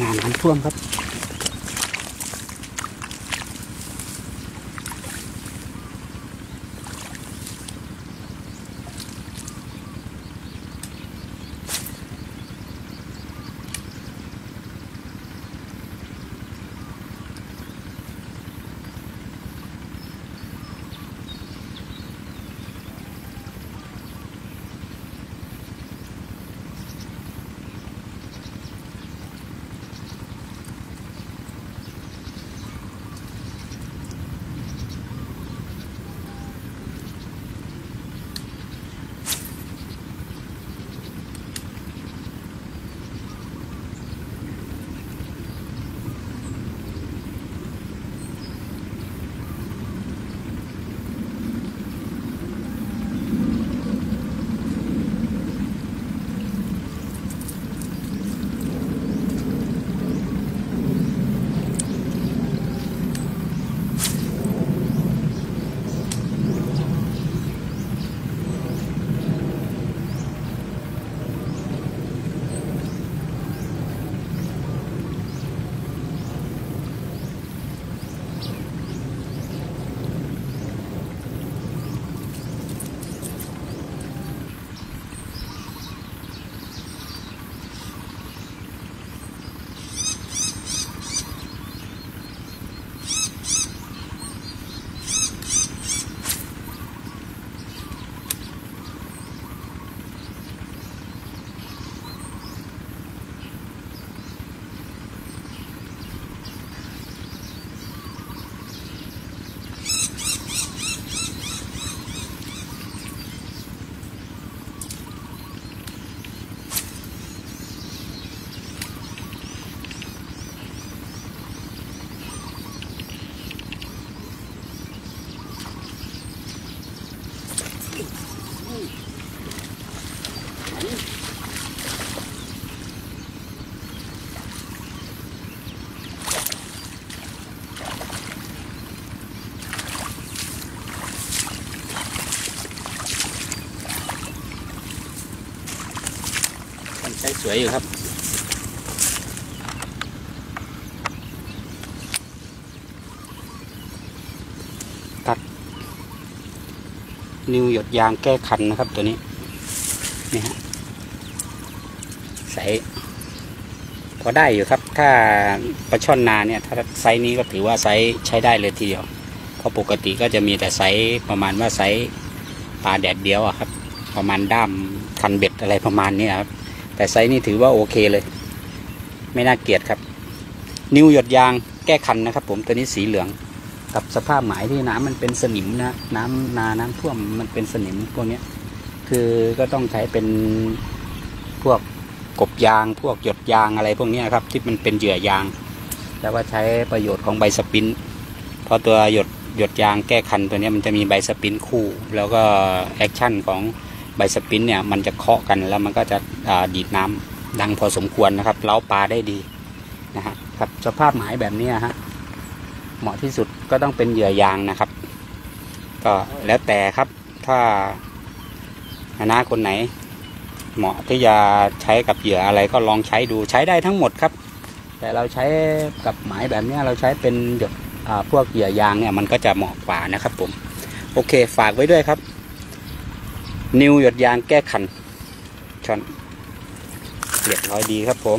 งานน้ำท่วมครับ ใช้สวยอยู่ครับ นิวหยดยางแก้คันนะครับตัวนี้นี่ฮะใสพอได้อยู่ครับ ถ้าปลาช่อนนาเนี่ย ถ้าไซส์นี้ก็ถือว่าไซส์ใช้ได้เลยทีเดียว เพราะปกติก็จะมีแต่ไซส์ประมาณว่าไซส์ปลาแดดเดียวอะครับ ประมาณด้ามคันเบ็ดอะไรประมาณนี้ครับ แต่ไซส์นี้ถือว่าโอเคเลย ไม่น่าเกลียดครับ นิวหยดยางแก้คันนะครับ ผมตัวนี้สีเหลือง กับสภาพหมายที่น้ำมันเป็นสนิมนะน้ำนาน้ำท่วมมันเป็นสนิมพวกนี้คือก็ต้องใช้เป็นพวกกบยาง พวกหยดยางอะไรพวกนี้ครับ ที่มันเป็นเหยื่อยาง แล้วก็ใช้ประโยชน์ของใบ spinเพราะตัวหยดหยดยางแก้คันตัวนี้มันจะมีใบ spin คู่ แล้วก็ action ของใบ spin เนี่ยมันจะเคาะกันแล้วมันก็จะดีดน้ำดังพอสมควรนะครับเร้าปลาได้ดีนะฮะครับสภาพหมายแบบนี้ฮะ เหมาะที่สุดก็ต้องเป็นเหยื่อยางนะครับ ก็แล้วแต่ครับถ้านาคนไหน เหมาะที่จะใช้กับเหยื่ออะไรก็ลองใช้ดูใช้ได้ทั้งหมดครับ แต่เราใช้กับหมายแบบนี้เราใช้เป็นหยดพวกเหยื่อยางเนี่ยมันก็จะเหมาะกว่านะครับผมโอเคฝากไว้ด้วยครับ นิวหยดยางแก้คันชอนเรียบร้อยดีครับผม